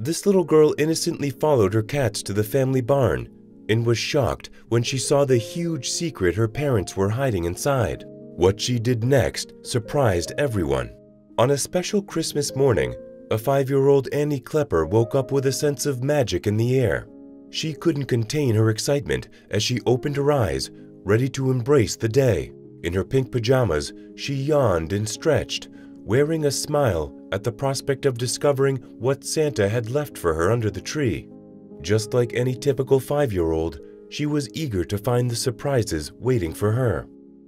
This little girl innocently followed her cats to the family barn and was shocked when she saw the huge secret her parents were hiding inside. What she did next surprised everyone. On a special Christmas morning, a five-year-old Annie Klepper woke up with a sense of magic in the air. She couldn't contain her excitement as she opened her eyes, ready to embrace the day. In her pink pajamas, she yawned and stretched, wearing a smile at the prospect of discovering what Santa had left for her under the tree. Just like any typical five-year-old, she was eager to find the surprises waiting for her.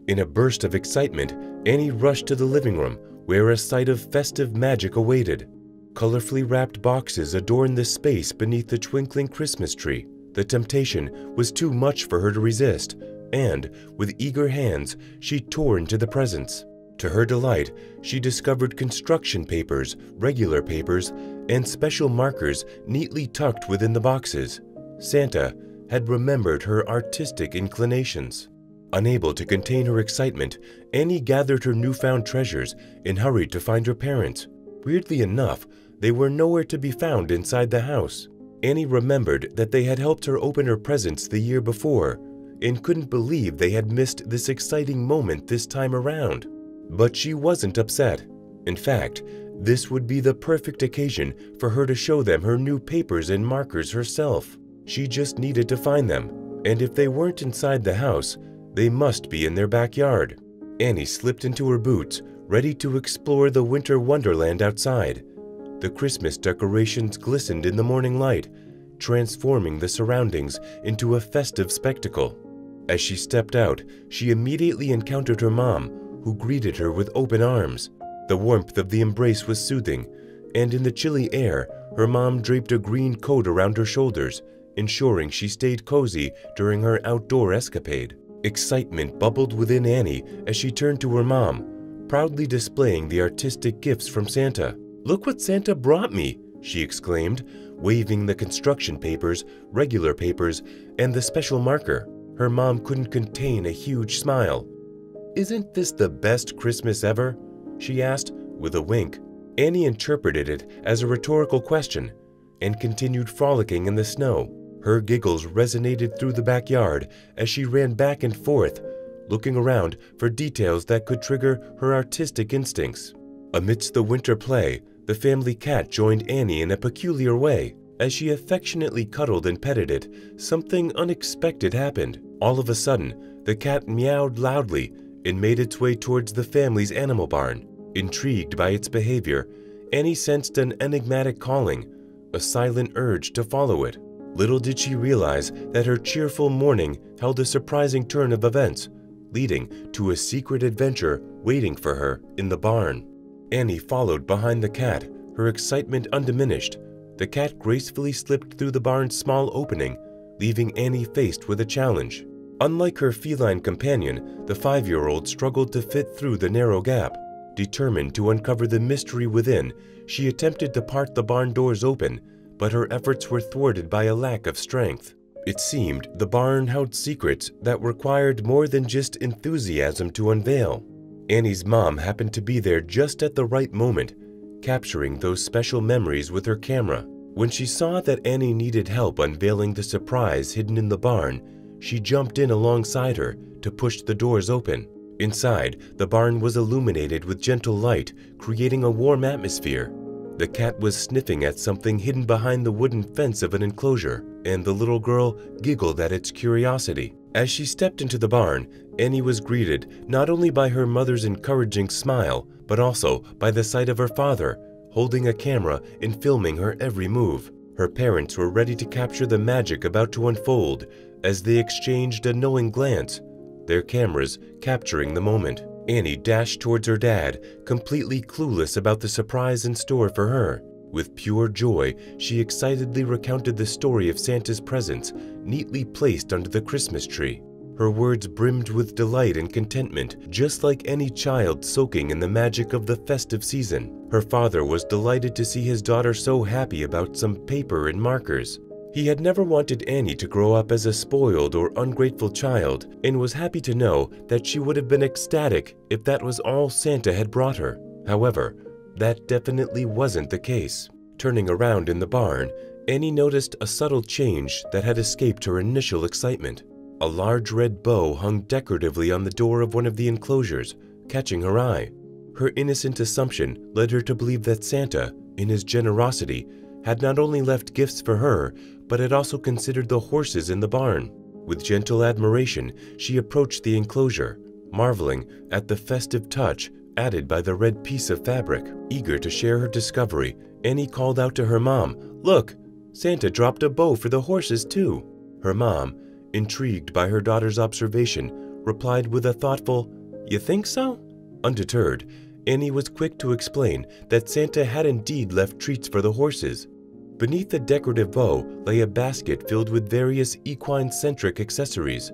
In a burst of excitement, Annie rushed to the living room where a sight of festive magic awaited. Colorfully wrapped boxes adorned the space beneath the twinkling Christmas tree. The temptation was too much for her to resist, and, with eager hands, she tore into the presents. To her delight, she discovered construction papers, regular papers, and special markers neatly tucked within the boxes. Santa had remembered her artistic inclinations. Unable to contain her excitement, Annie gathered her newfound treasures and hurried to find her parents. Weirdly enough, they were nowhere to be found inside the house. Annie remembered that they had helped her open her presents the year before and couldn't believe they had missed this exciting moment this time around. But she wasn't upset. In fact, this would be the perfect occasion for her to show them her new papers and markers herself. She just needed to find them, and if they weren't inside the house, they must be in their backyard. Annie slipped into her boots, ready to explore the winter wonderland outside. The Christmas decorations glistened in the morning light, transforming the surroundings into a festive spectacle. As she stepped out, she immediately encountered her mom, who greeted her with open arms. The warmth of the embrace was soothing, and in the chilly air, her mom draped a green coat around her shoulders, ensuring she stayed cozy during her outdoor escapade. Excitement bubbled within Annie as she turned to her mom, proudly displaying the artistic gifts from Santa. Look what Santa brought me, she exclaimed, waving the construction papers, regular papers, and the special marker. Her mom couldn't contain a huge smile. Isn't this the best Christmas ever? she asked with a wink. Annie interpreted it as a rhetorical question and continued frolicking in the snow. Her giggles resonated through the backyard as she ran back and forth, looking around for details that could trigger her artistic instincts. Amidst the winter play, the family cat joined Annie in a peculiar way. As she affectionately cuddled and petted it, something unexpected happened. All of a sudden, the cat meowed loudly and made its way towards the family's animal barn. Intrigued by its behavior, Annie sensed an enigmatic calling, a silent urge to follow it. Little did she realize that her cheerful morning held a surprising turn of events, leading to a secret adventure waiting for her in the barn. Annie followed behind the cat, her excitement undiminished. The cat gracefully slipped through the barn's small opening, leaving Annie faced with a challenge. Unlike her feline companion, the five-year-old struggled to fit through the narrow gap. Determined to uncover the mystery within, she attempted to part the barn doors open, but her efforts were thwarted by a lack of strength. It seemed the barn held secrets that required more than just enthusiasm to unveil. Annie's mom happened to be there just at the right moment, capturing those special memories with her camera. When she saw that Annie needed help unveiling the surprise hidden in the barn, she jumped in alongside her to push the doors open. Inside, the barn was illuminated with gentle light, creating a warm atmosphere. The cat was sniffing at something hidden behind the wooden fence of an enclosure, and the little girl giggled at its curiosity. As she stepped into the barn, Annie was greeted not only by her mother's encouraging smile, but also by the sight of her father, holding a camera and filming her every move. Her parents were ready to capture the magic about to unfold as they exchanged a knowing glance, their cameras capturing the moment. Annie dashed towards her dad, completely clueless about the surprise in store for her. With pure joy, she excitedly recounted the story of Santa's presents, neatly placed under the Christmas tree. Her words brimmed with delight and contentment, just like any child soaking in the magic of the festive season. Her father was delighted to see his daughter so happy about some paper and markers. He had never wanted Annie to grow up as a spoiled or ungrateful child and was happy to know that she would have been ecstatic if that was all Santa had brought her. However, that definitely wasn't the case. Turning around in the barn, Annie noticed a subtle change that had escaped her initial excitement. A large red bow hung decoratively on the door of one of the enclosures, catching her eye. Her innocent assumption led her to believe that Santa, in his generosity, had not only left gifts for her, but had also considered the horses in the barn. With gentle admiration, she approached the enclosure, marveling at the festive touch added by the red piece of fabric. Eager to share her discovery, Annie called out to her mom, Look, Santa dropped a bow for the horses too. Her mom, intrigued by her daughter's observation, replied with a thoughtful, You think so? Undeterred, Annie was quick to explain that Santa had indeed left treats for the horses. Beneath the decorative bow lay a basket filled with various equine-centric accessories,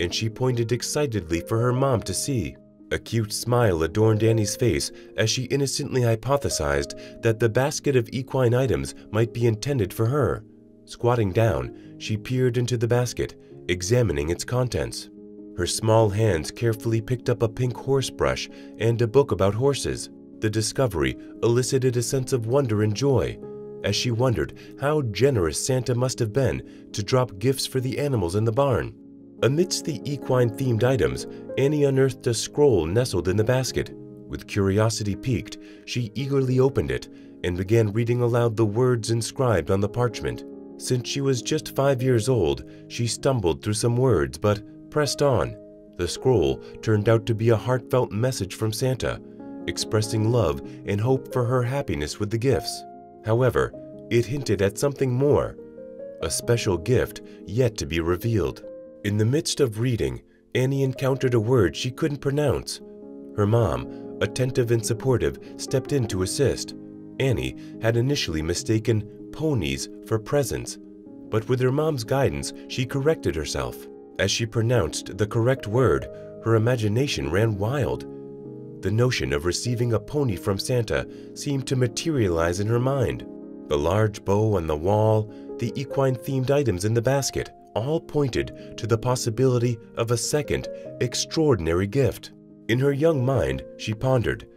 and she pointed excitedly for her mom to see. A cute smile adorned Annie's face as she innocently hypothesized that the basket of equine items might be intended for her. Squatting down, she peered into the basket, examining its contents. Her small hands carefully picked up a pink horse brush and a book about horses. The discovery elicited a sense of wonder and joy as she wondered how generous Santa must have been to drop gifts for the animals in the barn. Amidst the equine-themed items, Annie unearthed a scroll nestled in the basket. With curiosity piqued, she eagerly opened it and began reading aloud the words inscribed on the parchment. Since she was just five years old, she stumbled through some words but pressed on. The scroll turned out to be a heartfelt message from Santa, expressing love and hope for her happiness with the gifts. However, it hinted at something more, a special gift yet to be revealed. In the midst of reading, Annie encountered a word she couldn't pronounce. Her mom, attentive and supportive, stepped in to assist. Annie had initially mistaken ponies for presents, but with her mom's guidance, she corrected herself. As she pronounced the correct word, her imagination ran wild. The notion of receiving a pony from Santa seemed to materialize in her mind. The large bow on the wall, the equine-themed items in the basket, all pointed to the possibility of a second, extraordinary gift. In her young mind, she pondered,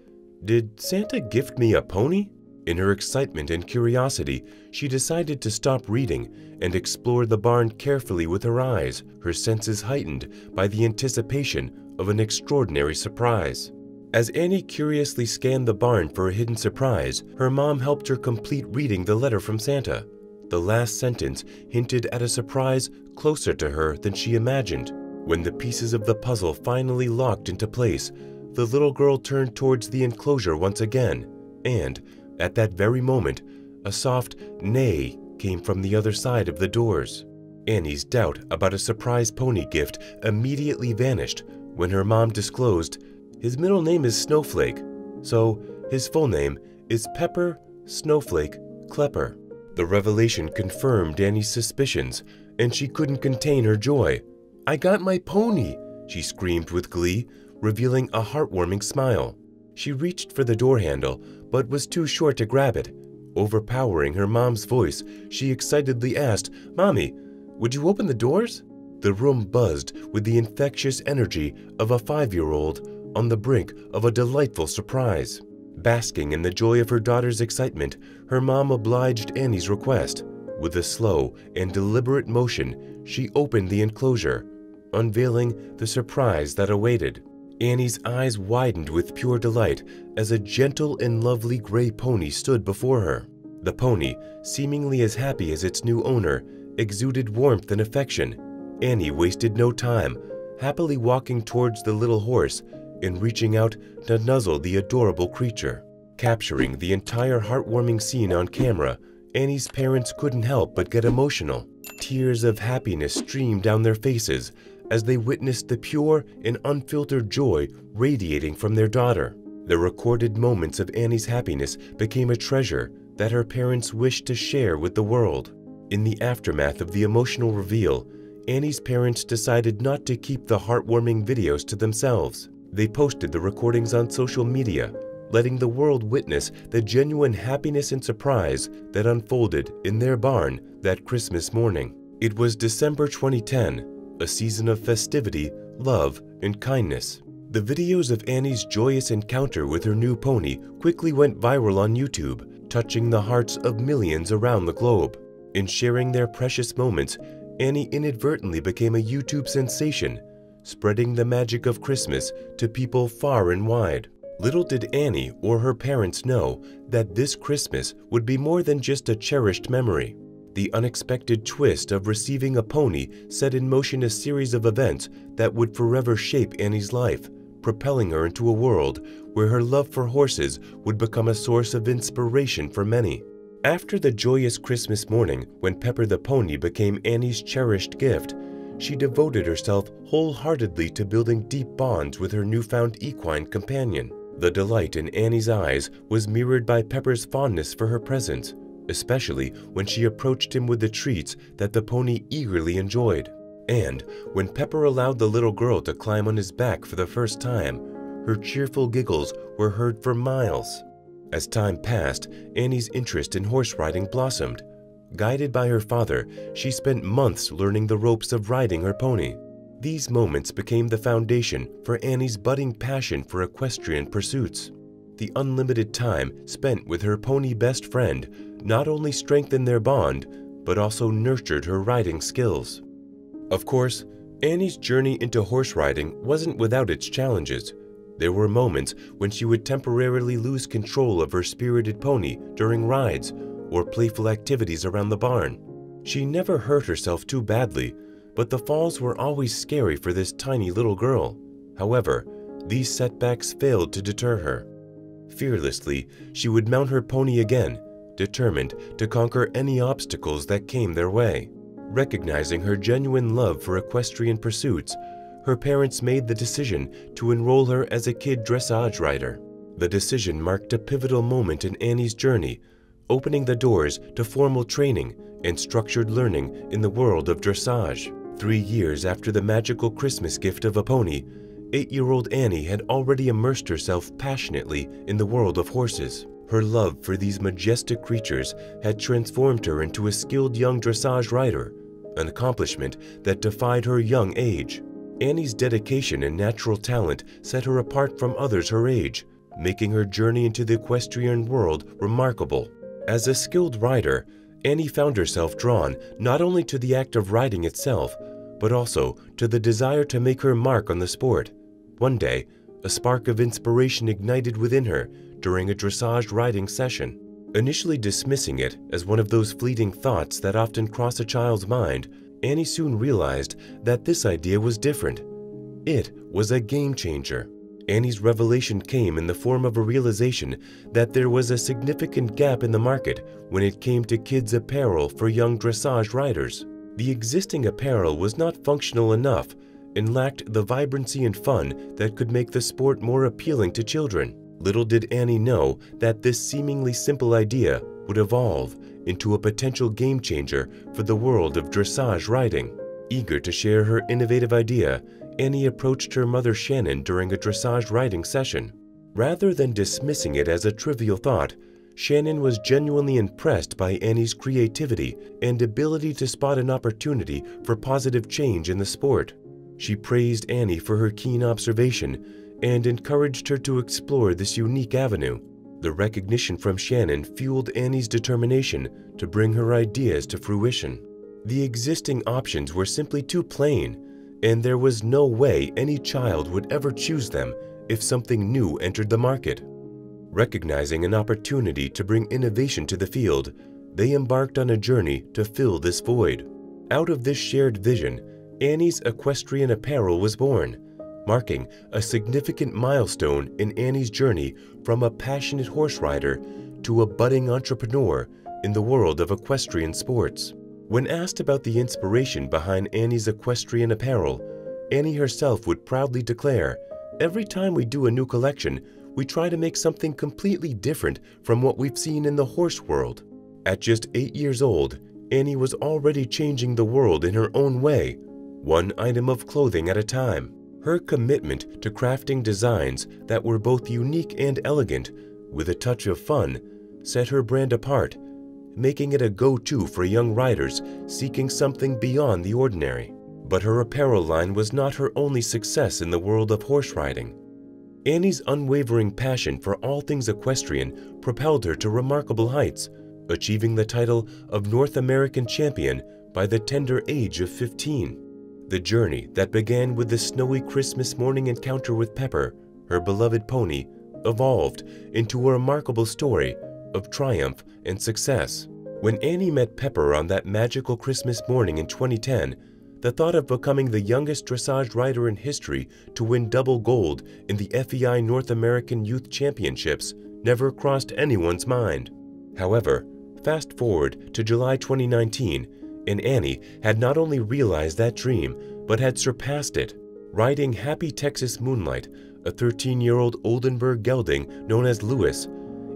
Did Santa gift me a pony? In her excitement and curiosity, she decided to stop reading and explore the barn carefully with her eyes, her senses heightened by the anticipation of an extraordinary surprise. As Annie curiously scanned the barn for a hidden surprise, her mom helped her complete reading the letter from Santa. The last sentence hinted at a surprise closer to her than she imagined. When the pieces of the puzzle finally locked into place, the little girl turned towards the enclosure once again, and, at that very moment, a soft neigh came from the other side of the doors. Annie's doubt about a surprise pony gift immediately vanished when her mom disclosed his middle name is Snowflake, so his full name is Pepper Snowflake Klepper. The revelation confirmed Annie's suspicions, and she couldn't contain her joy. I got my pony, she screamed with glee, revealing a heartwarming smile. She reached for the door handle, but was too short to grab it. Overpowering her mom's voice, she excitedly asked, Mommy, would you open the doors? The room buzzed with the infectious energy of a five-year-old on the brink of a delightful surprise. Basking in the joy of her daughter's excitement, her mom obliged Annie's request. With a slow and deliberate motion, she opened the enclosure, unveiling the surprise that awaited. Annie's eyes widened with pure delight as a gentle and lovely gray pony stood before her. The pony, seemingly as happy as its new owner, exuded warmth and affection. Annie wasted no time, happily walking towards the little horse and reaching out to nuzzle the adorable creature. Capturing the entire heartwarming scene on camera, Annie's parents couldn't help but get emotional. Tears of happiness streamed down their faces as they witnessed the pure and unfiltered joy radiating from their daughter. The recorded moments of Annie's happiness became a treasure that her parents wished to share with the world. In the aftermath of the emotional reveal, Annie's parents decided not to keep the heartwarming videos to themselves. They posted the recordings on social media, letting the world witness the genuine happiness and surprise that unfolded in their barn that Christmas morning. It was December 2010, a season of festivity, love, and kindness. The videos of Annie's joyous encounter with her new pony quickly went viral on YouTube, touching the hearts of millions around the globe. In sharing their precious moments, Annie inadvertently became a YouTube sensation, spreading the magic of Christmas to people far and wide. Little did Annie or her parents know that this Christmas would be more than just a cherished memory. The unexpected twist of receiving a pony set in motion a series of events that would forever shape Annie's life, propelling her into a world where her love for horses would become a source of inspiration for many. After the joyous Christmas morning when Pepper the pony became Annie's cherished gift, she devoted herself wholeheartedly to building deep bonds with her newfound equine companion. The delight in Annie's eyes was mirrored by Pepper's fondness for her presence, especially when she approached him with the treats that the pony eagerly enjoyed. And when Pepper allowed the little girl to climb on his back for the first time, her cheerful giggles were heard for miles. As time passed, Annie's interest in horse riding blossomed. Guided by her father, she spent months learning the ropes of riding her pony. These moments became the foundation for Annie's budding passion for equestrian pursuits. The unlimited time spent with her pony best friend not only strengthened their bond, but also nurtured her riding skills. Of course, Annie's journey into horse riding wasn't without its challenges. There were moments when she would temporarily lose control of her spirited pony during rides or playful activities around the barn. She never hurt herself too badly, but the falls were always scary for this tiny little girl. However, these setbacks failed to deter her. Fearlessly, she would mount her pony again, determined to conquer any obstacles that came their way. Recognizing her genuine love for equestrian pursuits, her parents made the decision to enroll her as a kid dressage rider. The decision marked a pivotal moment in Annie's journey, opening the doors to formal training and structured learning in the world of dressage. Three years after the magical Christmas gift of a pony, eight-year-old Annie had already immersed herself passionately in the world of horses. Her love for these majestic creatures had transformed her into a skilled young dressage rider, an accomplishment that defied her young age. Annie's dedication and natural talent set her apart from others her age, making her journey into the equestrian world remarkable. As a skilled rider, Annie found herself drawn not only to the act of riding itself, but also to the desire to make her mark on the sport. One day, a spark of inspiration ignited within her during a dressage riding session. Initially dismissing it as one of those fleeting thoughts that often cross a child's mind, Annie soon realized that this idea was different. It was a game changer. Annie's revelation came in the form of a realization that there was a significant gap in the market when it came to kids' apparel for young dressage riders. The existing apparel was not functional enough and lacked the vibrancy and fun that could make the sport more appealing to children. Little did Annie know that this seemingly simple idea would evolve into a potential game changer for the world of dressage riding. Eager to share her innovative idea, Annie approached her mother Shannon during a dressage riding session. Rather than dismissing it as a trivial thought, Shannon was genuinely impressed by Annie's creativity and ability to spot an opportunity for positive change in the sport. She praised Annie for her keen observation and encouraged her to explore this unique avenue. The recognition from Shannon fueled Annie's determination to bring her ideas to fruition. The existing options were simply too plain, and there was no way any child would ever choose them if something new entered the market. Recognizing an opportunity to bring innovation to the field, they embarked on a journey to fill this void. Out of this shared vision, Annie's equestrian apparel was born, marking a significant milestone in Annie's journey from a passionate horse rider to a budding entrepreneur in the world of equestrian sports. When asked about the inspiration behind Annie's equestrian apparel, Annie herself would proudly declare, Every time we do a new collection, we try to make something completely different from what we've seen in the horse world. At just eight years old, Annie was already changing the world in her own way, one item of clothing at a time. Her commitment to crafting designs that were both unique and elegant, with a touch of fun, set her brand apart, making it a go-to for young riders seeking something beyond the ordinary. But her apparel line was not her only success in the world of horse riding. Annie's unwavering passion for all things equestrian propelled her to remarkable heights, achieving the title of North American Champion by the tender age of 15. The journey that began with the snowy Christmas morning encounter with Pepper, her beloved pony, evolved into a remarkable story of triumph and success. When Annie met Pepper on that magical Christmas morning in 2010, the thought of becoming the youngest dressage rider in history to win double gold in the FEI North American Youth Championships never crossed anyone's mind. However, fast forward to July 2019, and Annie had not only realized that dream, but had surpassed it. Riding Happy Texas Moonlight, a 13-year-old Oldenburg gelding known as Lewis,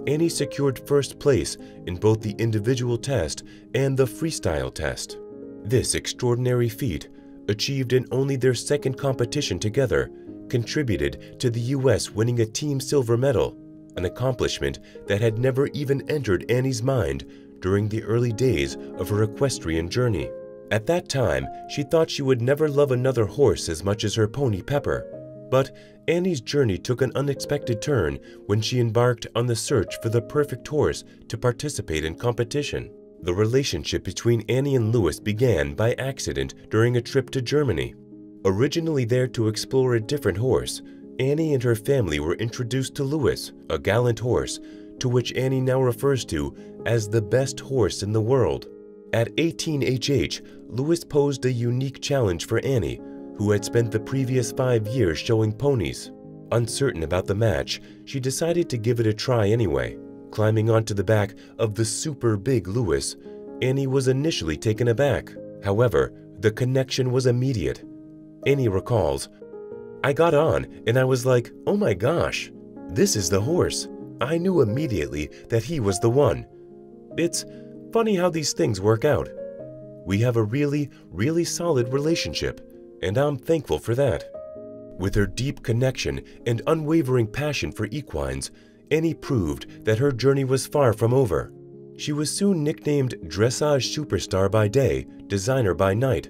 Annie secured first place in both the individual test and the freestyle test. This extraordinary feat, achieved in only their second competition together, contributed to the U.S. winning a team silver medal, an accomplishment that had never even entered Annie's mind during the early days of her equestrian journey. At that time, she thought she would never love another horse as much as her pony Pepper. But Annie's journey took an unexpected turn when she embarked on the search for the perfect horse to participate in competition. The relationship between Annie and Lewis began by accident during a trip to Germany. Originally there to explore a different horse, Annie and her family were introduced to Lewis, a gallant horse, to which Annie now refers to as the best horse in the world. At 18HH, Lewis posed a unique challenge for Annie, who had spent the previous five years showing ponies. Uncertain about the match, she decided to give it a try anyway. Climbing onto the back of the super big Lewis, Annie was initially taken aback. However, the connection was immediate. Annie recalls, I got on and I was like, oh my gosh, this is the horse. I knew immediately that he was the one. It's funny how these things work out. We have a really, really solid relationship, and I'm thankful for that. With her deep connection and unwavering passion for equines, Annie proved that her journey was far from over. She was soon nicknamed Dressage Superstar by day, Designer by night,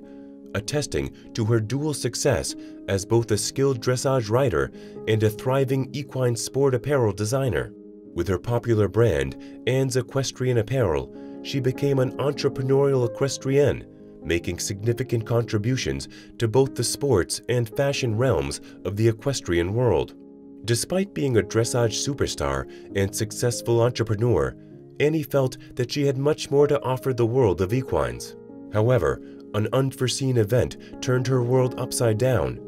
attesting to her dual success as both a skilled dressage rider and a thriving equine sport apparel designer. With her popular brand, Anne's Equestrian Apparel, she became an entrepreneurial equestrienne, making significant contributions to both the sports and fashion realms of the equestrian world. Despite being a dressage superstar and successful entrepreneur, Annie felt that she had much more to offer the world of equines. However, an unforeseen event turned her world upside down,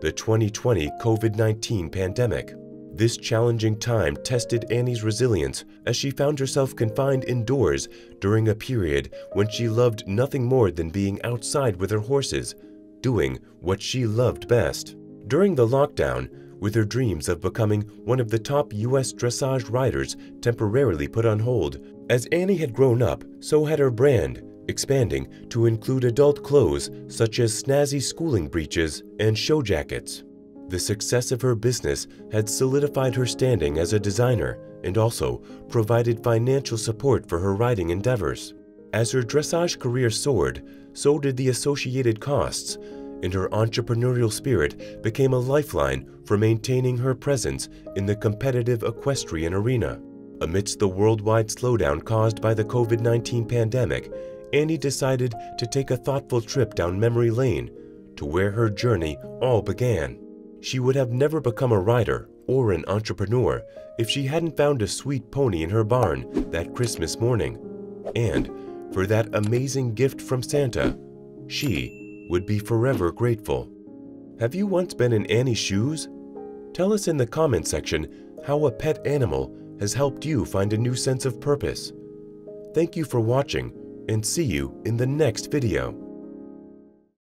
the 2020 COVID-19 pandemic. This challenging time tested Annie's resilience as she found herself confined indoors during a period when she loved nothing more than being outside with her horses, doing what she loved best. During the lockdown, with her dreams of becoming one of the top U.S. dressage riders temporarily put on hold, as Annie had grown up, so had her brand, expanding to include adult clothes such as snazzy schooling breeches and show jackets. The success of her business had solidified her standing as a designer and also provided financial support for her riding endeavors. As her dressage career soared, so did the associated costs, and her entrepreneurial spirit became a lifeline for maintaining her presence in the competitive equestrian arena. Amidst the worldwide slowdown caused by the COVID-19 pandemic, Annie decided to take a thoughtful trip down memory lane to where her journey all began. She would have never become a writer or an entrepreneur if she hadn't found a sweet pony in her barn that Christmas morning. And for that amazing gift from Santa, she would be forever grateful. Have you once been in Annie's shoes? Tell us in the comment section how a pet animal has helped you find a new sense of purpose. Thank you for watching and see you in the next video.